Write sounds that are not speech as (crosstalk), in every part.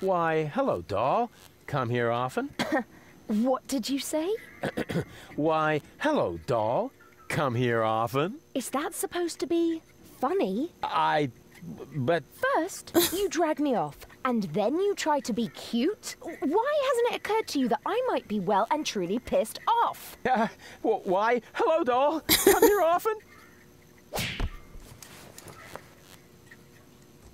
Why, hello, doll. Come here often? (coughs) What did you say? (coughs) Why, hello, doll. Come here often? Is that supposed to be funny? I. But. First, you drag me off, and then you try to be cute? Why hasn't it occurred to you that I might be well and truly pissed off? Uh, (laughs) wh- why, hello, doll. Come here often?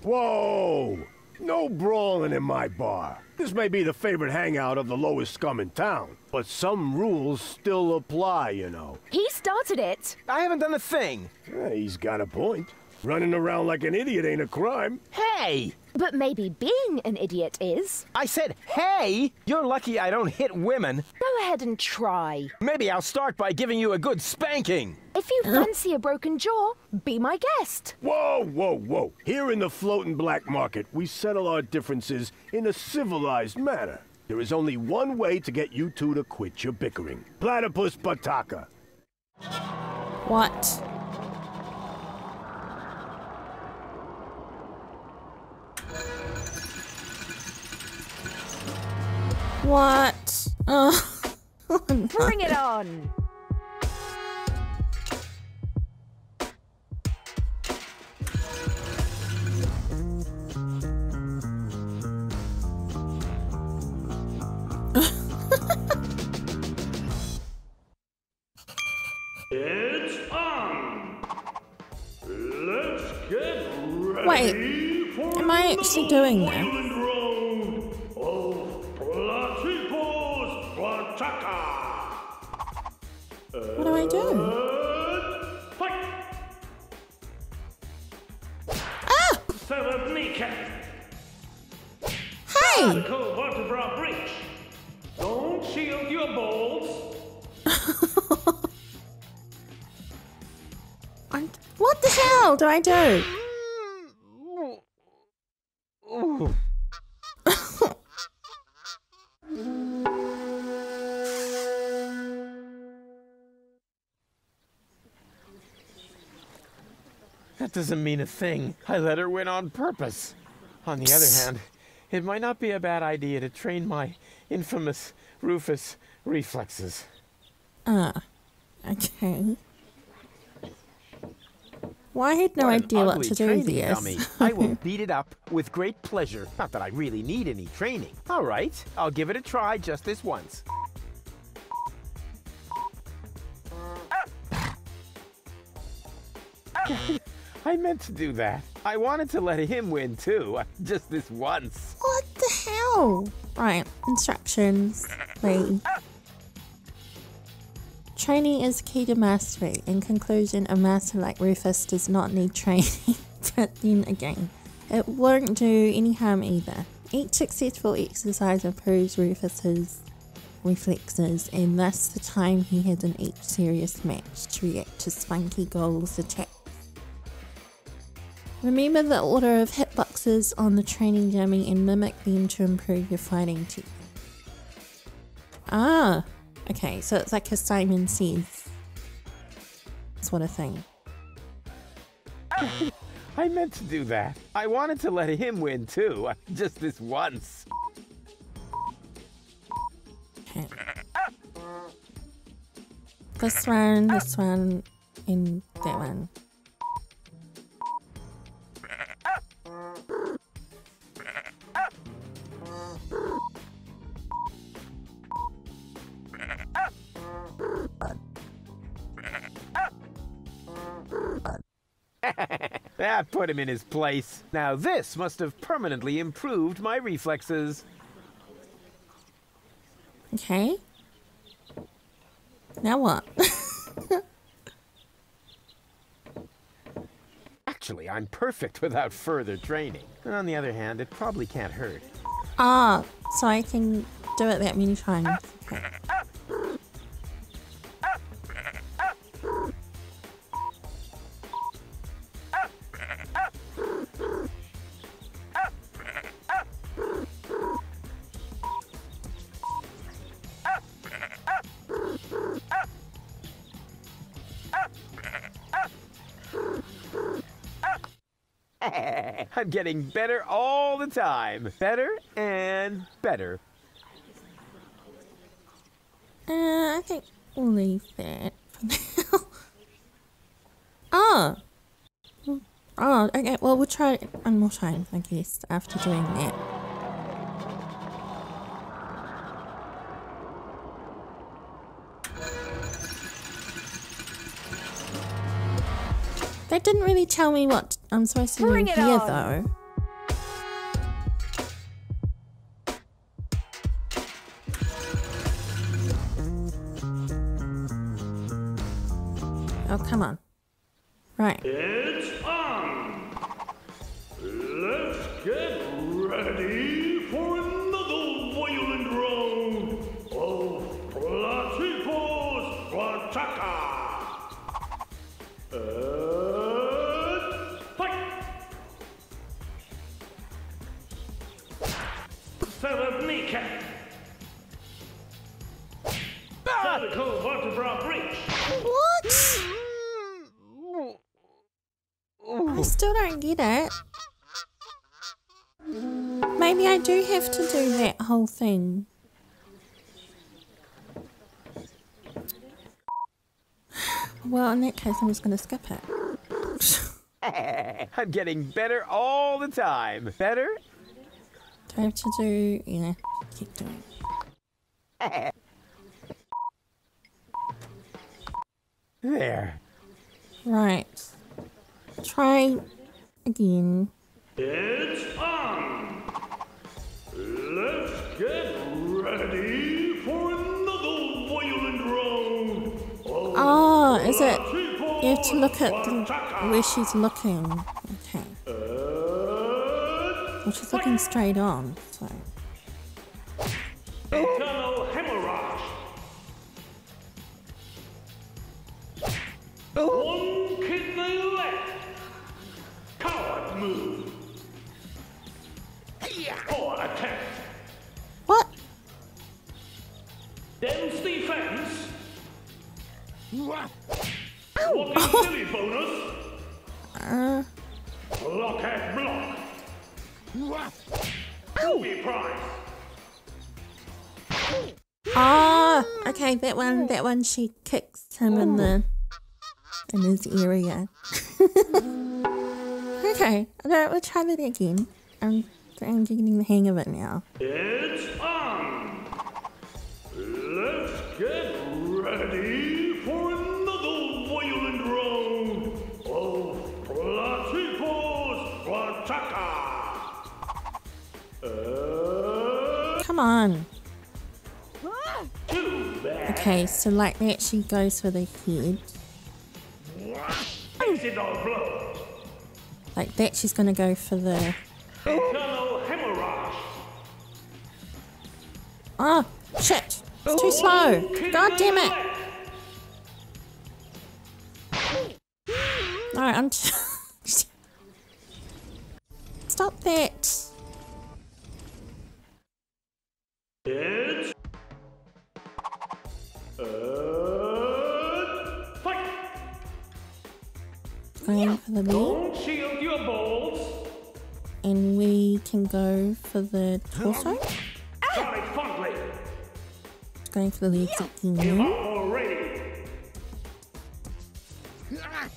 Whoa! No brawling in my bar. This may be the favorite hangout of the lowest scum in town, but some rules still apply, you know. He started it. I haven't done a thing. Yeah, he's got a point. Running around like an idiot ain't a crime. Hey! But maybe being an idiot is. I said, hey! You're lucky I don't hit women. Go ahead and try. Maybe I'll start by giving you a good spanking. If you fancy a broken jaw, be my guest. Whoa, whoa, whoa. Here in the floating black market, we settle our differences in a civilized manner. There is only one way to get you two to quit your bickering. Platypus Bataka. What? What? Oh. (laughs) Bring it on. It's on. Let's get ready Wait, for am I actually doing that? Do fight! Ah! Hey! Don't shield your. What the hell do I do? Doesn't mean a thing. I let her win on purpose. On the other hand, it might not be a bad idea to train my infamous Rufus reflexes. Ah, okay. Well, I had no What idea what to do training this. I will (laughs) beat it up with great pleasure. Not that I really need any training. All right, I'll give it a try just this once. (laughs) I meant to do that. I wanted to let him win too, (laughs) just this once. What the hell? Right, instructions, please. Training is key to mastery. In conclusion, a master like Rufus does not need training. but then again, it won't do any harm either. Each successful exercise improves Rufus's reflexes and thus the time he has in each serious match to react to Spunky Goal's attack. Remember the order of hitboxes on the training dummy and mimic them to improve your fighting technique. Ah, okay, so it's like a Simon Says sort of thing. (laughs) I meant to do that. I wanted to let him win too, (laughs) just this once. Okay. This one, this one, and that one. Put him in his place. Now this must have permanently improved my reflexes. Okay. Now what? (laughs) Actually, I'm perfect without further training. On the other hand, it probably can't hurt. ah, so I can do it that many times. Okay. I'm getting better all the time. Better and better. Uh, I think we'll leave that for now. (laughs) oh! Oh, okay, well, we'll try it one more time, I guess, after doing that. That didn't really tell me what I'm supposed to Bring do it here, on. though. Oh, come on. Right. Still don't get it. Maybe I do have to do that whole thing. Well, in that case, I'm just going to skip it. (laughs) I'm getting better all the time. Better Do I have to do. Yeah, keep doing. there. Right. Try again. It's on! Let's get ready for another violent round Oh, is it? You have to look at the, where she's looking. Okay. Uh, well, she's looking straight on, so. Dense defense. Walking silly bonus. Uh, Blockhead block. Booby prize. Ah, okay, that one, that one, she kicks him in the, in his area. (laughs) okay, alright, we'll try that again. I'm, I'm getting the hang of it now. It's Come on. Okay, so like that, she goes for the head. Like that, she's gonna go for the. Oh, shit! It's too slow! God damn it! Alright, I'm. (laughs) T- Stop that! Going for the leg. Don't shield your balls. And we can go for the torso. Funkley. Going for the legs again. up already.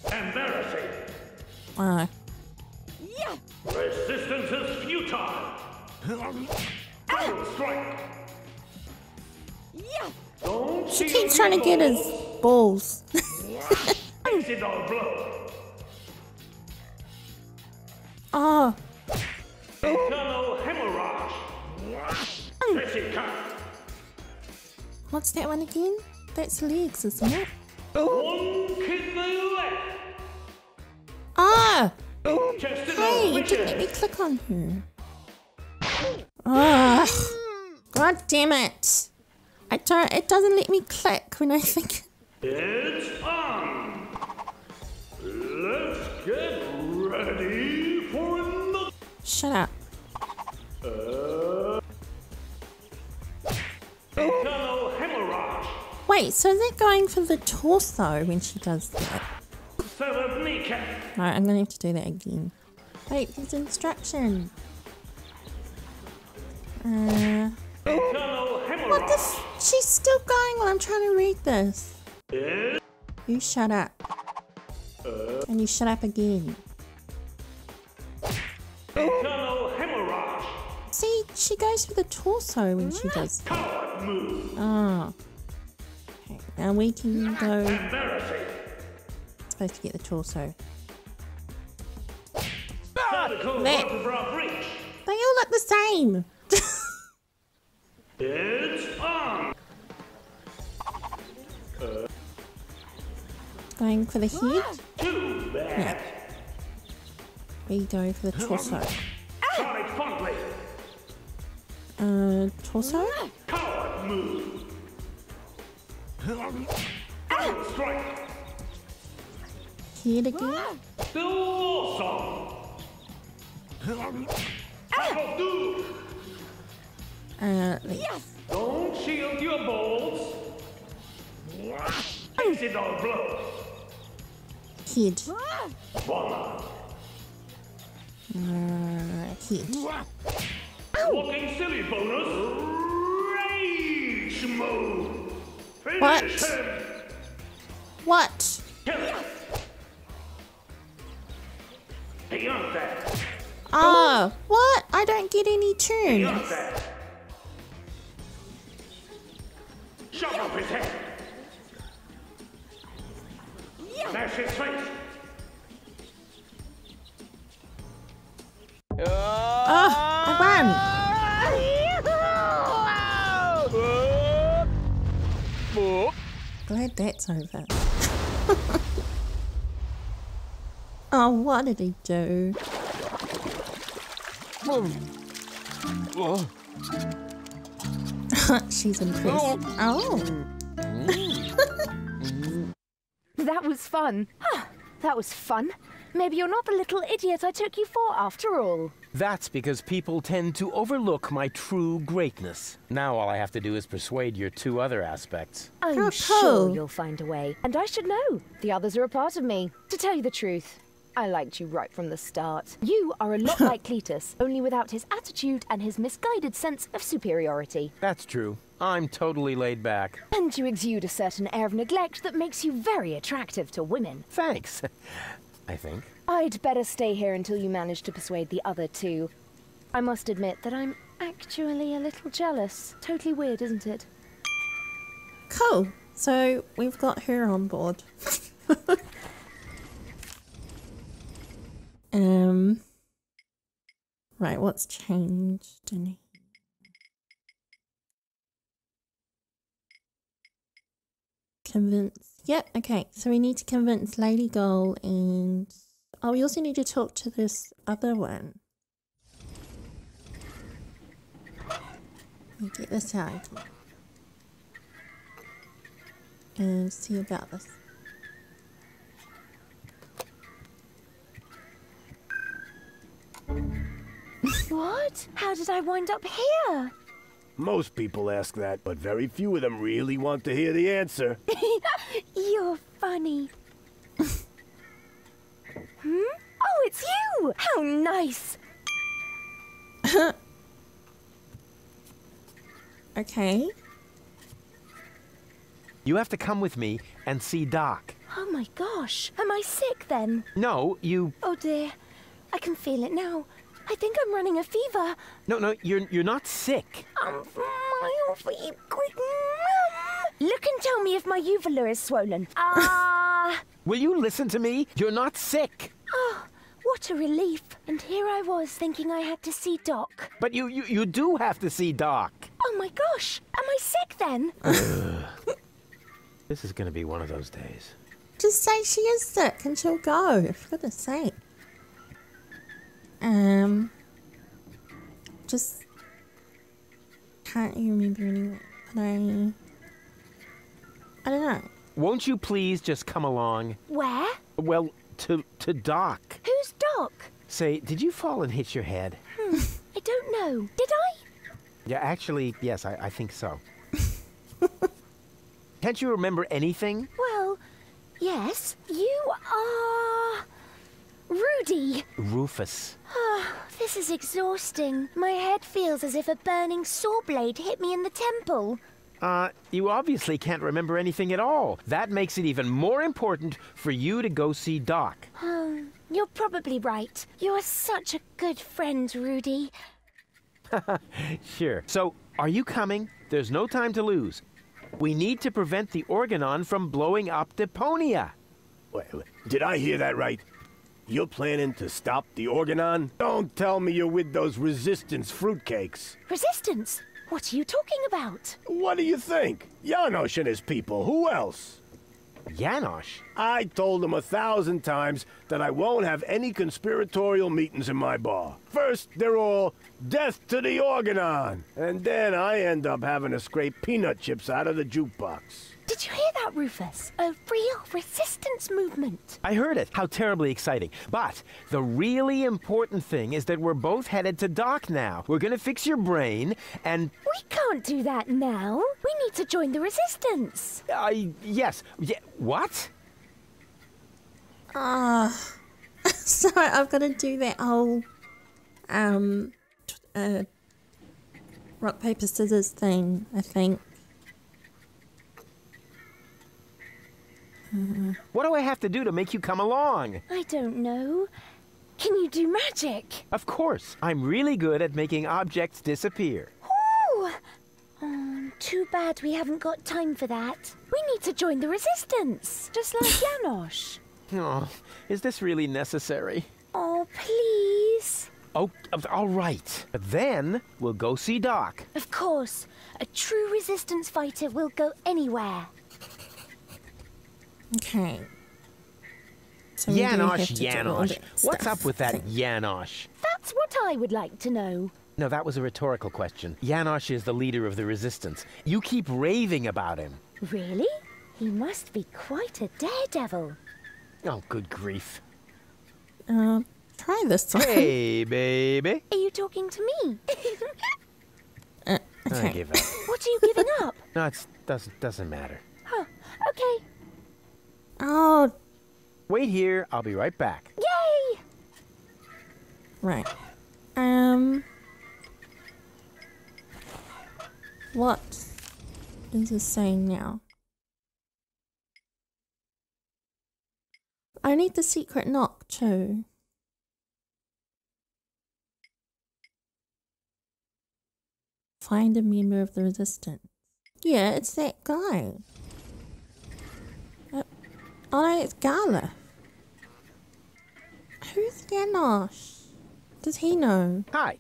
Embarrassing. Ah, Resistance is futile. Strike. She keeps trying to get his balls. (laughs) Oh, Internal hemorrhage. What's that one again? That's legs, isn't it? One kidney left. Ah! Hey, it didn't let me click on her. Ah! God damn it! I don't. It doesn't let me click when I think. It's on. Let's get. Shut up. Hemorrhage. Wait, so is that going for the torso when she does that? Alright, I'm gonna have to do that again. Wait, there's instruction. Uh, what the She's still going while I'm trying to read this. You shut up. And you shut up again. Internal hemorrhage. See, she goes for the torso when she does. Coward move. Oh. Okay, now we can go. Embarrassing. Supposed to get the torso. Cervical. They all look the same. (laughs) It's on. Going for the head. Too bad. We go for the torso. Try. Ah! Uh, torso? Coward move. Ah! Strike. Head again? The war song. Do. Uh, left. Don't shield your balls. Accidental blow. Head. One. Uh, head. Walking silly bonus. Rage mode. Finish What? him. What? Kill him. Beyond that. Oh, what? I don't get any tunes. Beyond that. Chop off his head. Smash his face. Ah, ah. Oh, I Oh, ran. Glad that's over. (laughs) oh, what did he do? oh. (laughs) She's impressed. Oh. (laughs) That was fun. that was fun. Maybe you're not the little idiot I took you for after all. That's because people tend to overlook my true greatness. Now all I have to do is persuade your two other aspects. I'm How sure you'll find a way. And I should know. The others are a part of me. To tell you the truth, I liked you right from the start. You are a lot (laughs) like Cletus, only without his attitude and his misguided sense of superiority. That's true. I'm totally laid back. And you exude a certain air of neglect that makes you very attractive to women. Thanks. (laughs) I think. I'd better stay here until you manage to persuade the other two. I must admit that I'm actually a little jealous. Totally weird, isn't it? Cool. So we've got her on board. (laughs) um. Right, what's changed in here? Convince. Yep, okay. So we need to convince Lady Goal and. Oh, we also need to talk to this other one. Let me get this out. And see about this. What? How did I wind up here? Most people ask that, but very few of them really want to hear the answer. (laughs) You're funny. hmm? Oh, it's you! How nice! (laughs) Okay. You have to come with me and see Doc. Oh my gosh, am I sick then? No, you. Oh dear, I can feel it now. I think I'm running a fever. No, no, you're you're not sick. Um, my feet. Look and tell me if my uvula is swollen. (laughs) Ah, Will you listen to me? You're not sick. oh, what a relief. And here I was thinking I had to see Doc. But you you, you do have to see Doc. Oh my gosh, am I sick then? (laughs) This is gonna be one of those days. Just say she is sick and she'll go. For goodness sake. Um. Just. Can't you remember anyway? But I. I don't know. Won't you please just come along? Where? Well, to to Doc. Who's Doc? Say, did you fall and hit your head? Hmm, I don't know. Did I? Yeah, actually, yes, I, I think so. (laughs) Can't you remember anything? Well, yes. You are. Rudy! Rufus. Oh, This is exhausting. My head feels as if a burning saw blade hit me in the temple. Uh, you obviously can't remember anything at all. That makes it even more important for you to go see Doc. Um, you're probably right. You're such a good friend, Rudy. (laughs) Sure. So, are you coming? There's no time to lose. We need to prevent the Organon from blowing up Deponia. Wait, wait, did I hear that right? You're planning to stop the Organon? Don't tell me you're with those resistance fruitcakes. Resistance? What are you talking about? What do you think? Janosch and his people. Who else? Janosch? I told them a thousand times that I won't have any conspiratorial meetings in my bar. First, they're all death to the Organon, and then I end up having to scrape peanut chips out of the jukebox. Did you hear that, Rufus? A real resistance movement. I heard it. How terribly exciting. But the really important thing is that we're both headed to Doc now. We're gonna fix your brain, and We can't do that now. We need to join the resistance. I yes, yeah, what? Ah. (laughs) So I've got to do that whole um t- uh rock paper scissors thing. I think. What do I have to do to make you come along? I don't know. Can you do magic? Of course, I'm really good at making objects disappear. Ooh! Oh, too bad we haven't got time for that. We need to join the resistance, just like Janosch. (laughs) Oh, is this really necessary? Oh, please. Oh, uh, all right. But then we'll go see Doc. Of course, a true resistance fighter will go anywhere. Okay. So we do have Janosch, to do all Janosch. that What's stuff. up with that Janosch? That's what I would like to know. No, that was a rhetorical question. Janosch is the leader of the resistance. You keep raving about him. Really? He must be quite a daredevil. Oh, good grief. Uh, try this one. Hey, (laughs) baby. Are you talking to me? Uh, I okay. give up. what are you giving up? (laughs) No, it doesn't doesn't matter. Huh. Okay. Oh, Wait here. I'll be right back. Yay! right. Um. What is it saying now? I need the secret knock too. Find a member of the resistance. Yeah, it's that guy. Oh no, it's Gala. Who's Janosch? Does he know? Hi.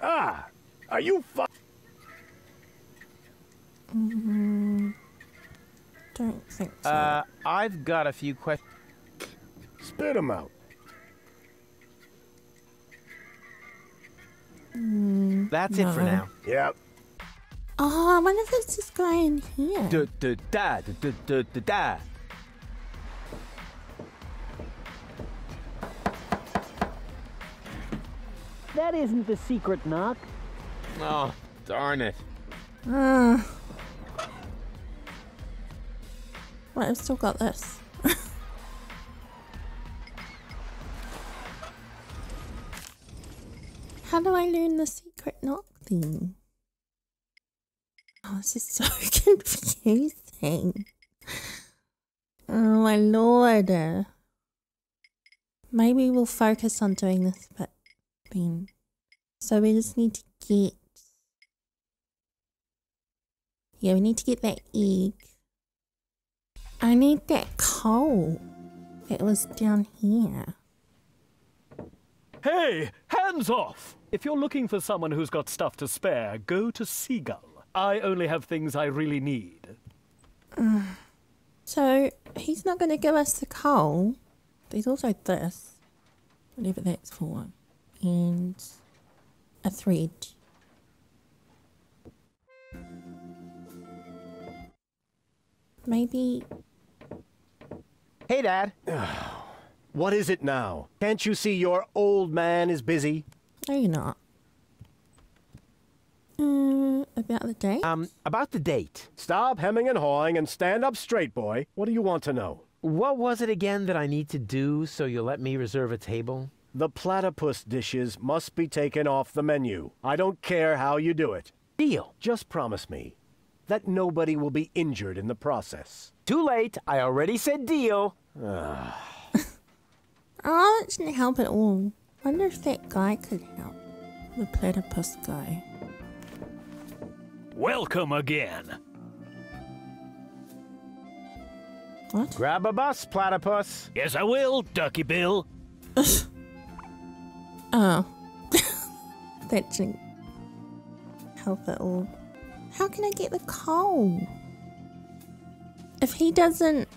Ah, are you fu- Mm, don't think so. Uh, I've got a few questions. Spit them out. That's it for now. Yep. oh, I wonder if it's this guy in here. Da da da da da da da That isn't the secret knock. Oh, darn it. Uh, right, I've still got this. (laughs) How do I learn the secret knock thing? Oh, this is so (laughs) confusing. Oh my lord. Maybe we'll focus on doing this bit then. So we just need to get yeah, we need to get that egg. I need that coal. It was down here. Hey, hands off! If you're looking for someone who's got stuff to spare, go to Seagull. I only have things I really need. (sighs) So he's not going to give us the coal. There's also this, whatever that's for, and a thread. Maybe Hey, Dad. (sighs) What is it now? Can't you see your old man is busy? no, you're not. Uh, about the date? Um, about the date. Stop hemming and hawing and stand up straight, boy. What do you want to know? What was it again that I need to do so you'll let me reserve a table? The platypus dishes must be taken off the menu. I don't care how you do it. Deal. Just promise me that nobody will be injured in the process. Too late. I already said deal. (sighs) Oh, that didn't help at all. Wonder if that guy could help. The platypus guy. Welcome again. What? Grab a bus, platypus. Yes, I will, Ducky Bill. (laughs) Oh. (laughs) that didn't help at all. How can I get the coal? If he doesn't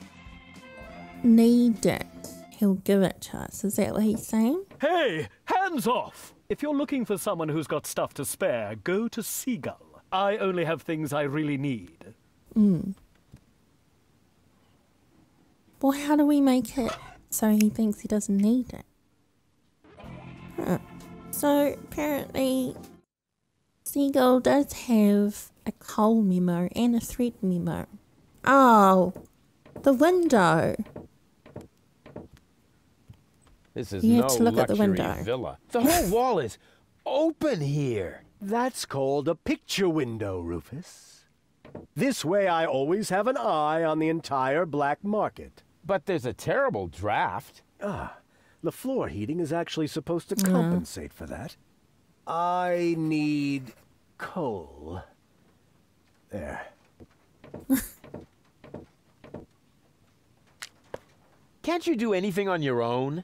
need it, he'll give it to us. Is that what he's saying? Hey, hands off! If you're looking for someone who's got stuff to spare, go to Seagull. I only have things I really need. Hmm. Well, how do we make it so he thinks he doesn't need it? Huh. So apparently, Seagull does have a coal memo and a thread memo. Oh, the window. This is You no to look at the window. villa. The whole (laughs) wall is open here. That's called a picture window, Rufus. This way I always have an eye on the entire black market. But there's a terrible draft. Ah, the floor heating is actually supposed to compensate for that. I need coal. There. (laughs) Can't you do anything on your own?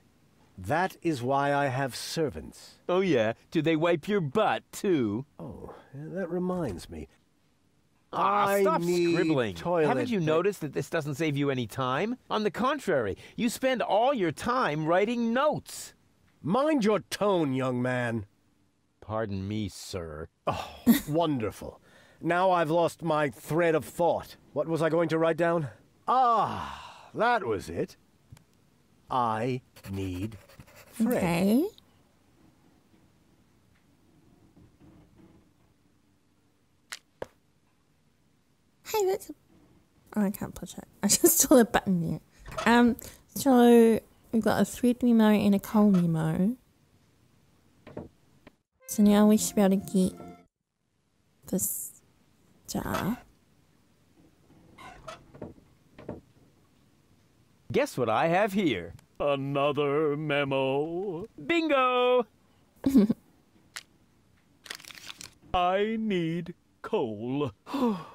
That is why I have servants. Oh, yeah. Do they wipe your butt, too? Oh, that reminds me. Ah, I stop need scribbling. toilet Haven't you noticed that this doesn't save you any time? On the contrary, you spend all your time writing notes. Mind your tone, young man. Pardon me, sir. Oh, (laughs) wonderful. Now I've lost my thread of thought. What was I going to write down? Ah, that was it. I need thread. Okay. Hey, that's a... Oh, I can't push it. I (laughs) just saw the button there. Um, so we've got a thread memo and a coal memo. So now we should be able to get this jar. Guess what I have here? Another memo. Bingo! (laughs) I need coal. (gasps) (gasps) (gasps)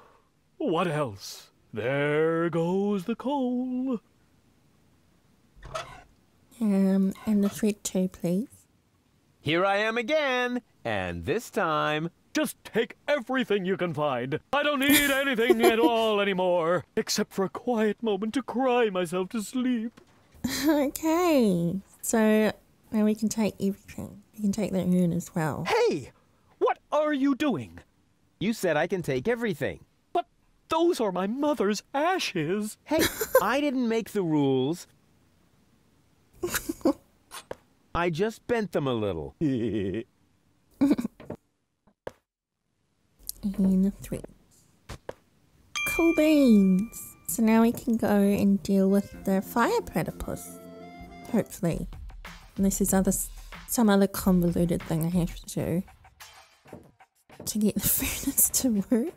what else? There goes the coal. Um, and the thread too, please. Here I am again, and this time, Just take everything you can find. I don't need anything at (laughs) all anymore, except for a quiet moment to cry myself to sleep. (laughs) Okay. So now we can take everything. We can take the urn as well. Hey, what are you doing? you said I can take everything. But those are my mother's ashes. Hey, I didn't make the rules. I just bent them a little. And three. thread. Cool beans. So now we can go and deal with the fire platypus. Hopefully. Unless there's other, some other convoluted thing I have to do. To get the (laughs) furnace to work.